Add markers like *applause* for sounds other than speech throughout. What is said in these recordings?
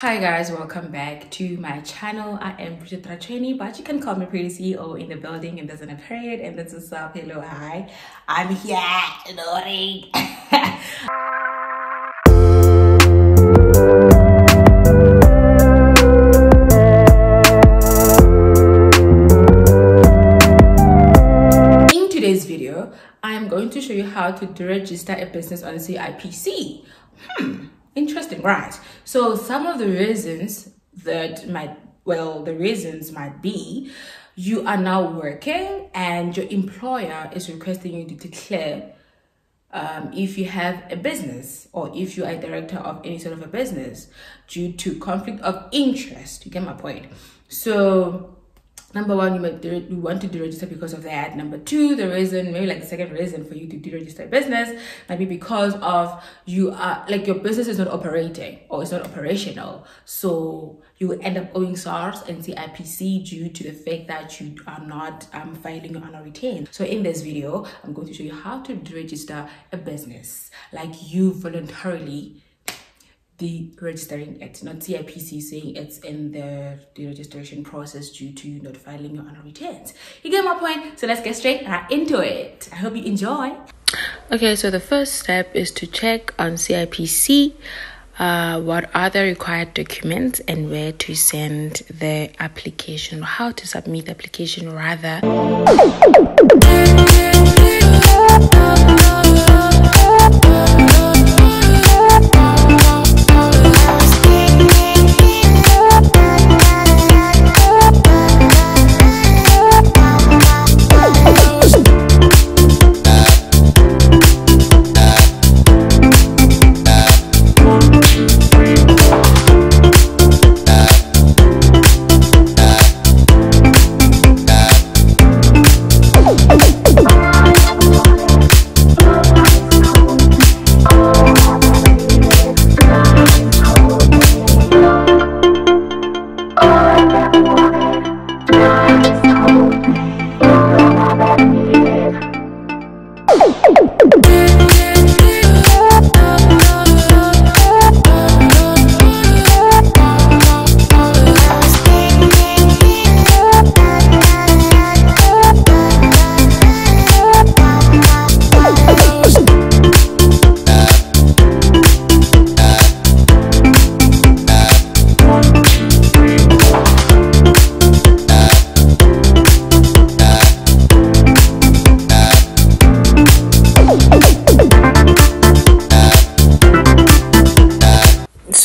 Hi guys, welcome back to my channel. I am Bridget Rachuene, but you can call me Pretty CEO in the building and there's an period and this is up. Hello, hi. I'm here, Lori. *laughs* in today's video, I'm going to show you how to deregister a business on CIPC. Hmm interesting right. So some of the reasons that might well the reasons might be you are now working and your employer is requesting you to declare um, if you have a business or if you are a director of any sort of a business due to conflict of interest. You get my point? So number one you might you want to deregister because of that. Number two the reason maybe like the second reason for you to deregister business might be because of you are like your business is not operating or it's not operational. So you end up owing SARS and CIPC due to the fact that you are not um, filing your annual return. So in this video, I'm going to show you how to register a business. Like you voluntarily the registering it, not CIPC saying it's in the, the registration process due to not filing your annual returns. You get my point? So let's get straight into it. I hope you enjoy. Okay, so the first step is to check on CIPC uh, what are the required documents and where to send the application, or how to submit the application rather.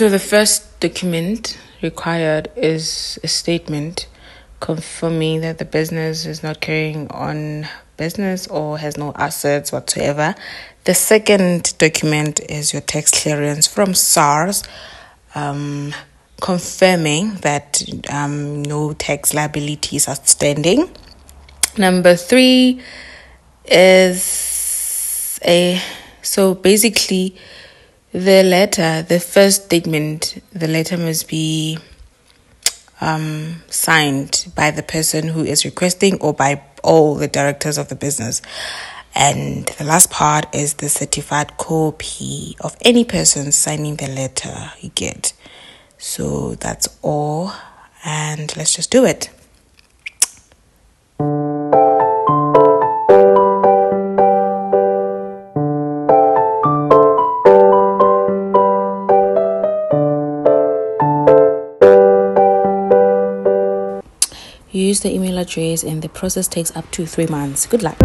So the first document required is a statement confirming that the business is not carrying on business or has no assets whatsoever. The second document is your tax clearance from SARS, um, confirming that um, no tax liabilities are outstanding. Number three is a so basically the letter, the first statement, the letter must be um, signed by the person who is requesting or by all the directors of the business. And the last part is the certified copy of any person signing the letter you get. So that's all. And let's just do it. Use the email address and the process takes up to three months. Good luck.